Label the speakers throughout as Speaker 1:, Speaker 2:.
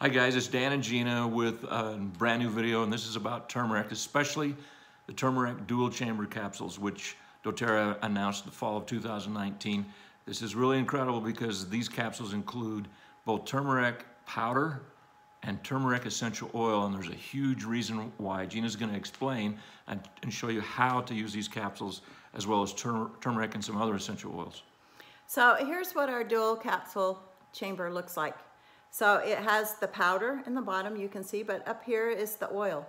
Speaker 1: Hi guys, it's Dan and Gina with a brand new video and this is about turmeric, especially the turmeric dual chamber capsules which doTERRA announced the fall of 2019. This is really incredible because these capsules include both turmeric powder and turmeric essential oil and there's a huge reason why. Gina's going to explain and, and, show you how to use these capsules as well as tur turmeric and some other essential oils.
Speaker 2: So here's what our dual capsule chamber looks like. So it has the powder in the bottom you can see, but up here is the oil.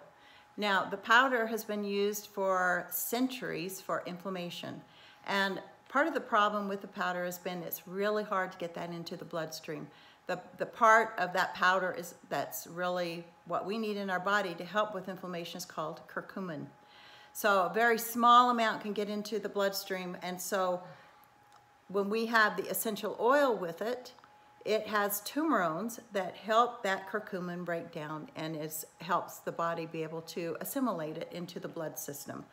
Speaker 2: Now the powder has been used for centuries for inflammation. And part of the problem with the powder has been it's really hard to get that into the bloodstream. The, the part of that powder is that's really what we need in our body to help with inflammation is called curcumin. So a very small amount can get into the bloodstream and so when we have the essential oil with it, it has turmerones that help that curcumin break down and it helps the body be able to assimilate it into the blood system.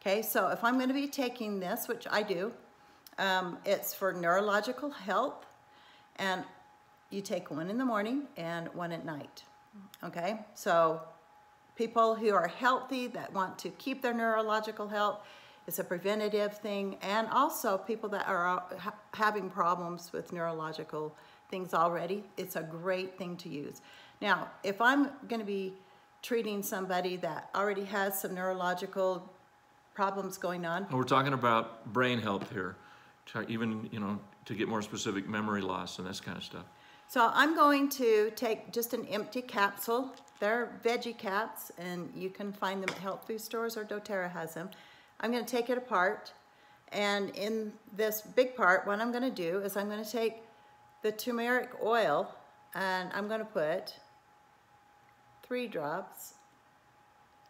Speaker 2: Okay, so if I'm going to be taking this, which I do, um, it's for neurological health, and you take one in the morning and one at night. Okay, so people who are healthy that want to keep their neurological health, it's a preventative thing, and also people that are ha having problems with neurological things already, it's a great thing to use. Now, if I'm gonna be treating somebody that already has some neurological problems going on.
Speaker 1: we're talking about brain health here, even, you know, to get more specific memory loss and this kind of stuff.
Speaker 2: So I'm going to take just an empty capsule. They're veggie caps and you can find them at health food stores or doTERRA has them. I'm gonna take it apart and in this big part, what I'm gonna do is I'm gonna take the turmeric oil and I'm gonna put three drops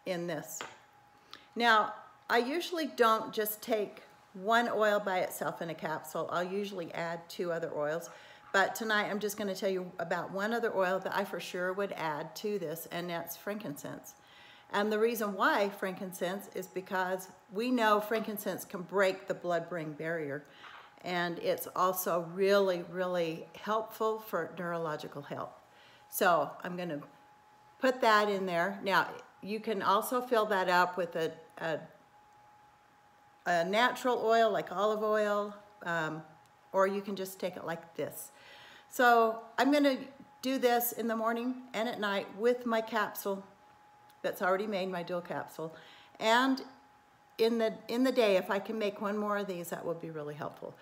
Speaker 2: in this. Now, I usually don't just take one oil by itself in a capsule. I'll usually add two other oils. But tonight I'm just gonna tell you about one other oil that I for sure would add to this, and that's frankincense. And the reason why frankincense is because we know frankincense can break the blood-brain barrier and it's also really, really helpful for neurological health. So I'm gonna put that in there. Now, you can also fill that up with a, a, a natural oil like olive oil, um, or you can just take it like this. So I'm gonna do this in the morning and at night with my capsule that's already made, my dual capsule. And in the, in the day, if I can make one more of these, that would be really helpful.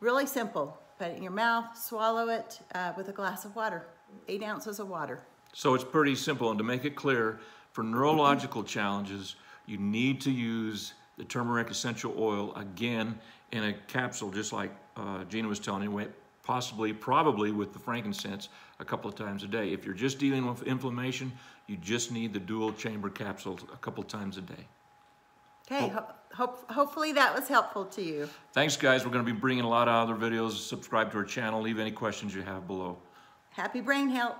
Speaker 2: Really simple. Put it in your mouth, swallow it uh, with a glass of water, eight ounces of water.
Speaker 1: So it's pretty simple. And to make it clear, for neurological challenges, you need to use the turmeric essential oil again in a capsule, just like uh, Gina was telling you, possibly, probably with the frankincense a couple of times a day. If you're just dealing with inflammation, you just need the dual chamber capsules a couple times a day.
Speaker 2: Okay, oh. ho hope, hopefully that was helpful to you.
Speaker 1: Thanks, guys. We're going to be bringing a lot of other videos. Subscribe to our channel. Leave any questions you have below.
Speaker 2: Happy brain health.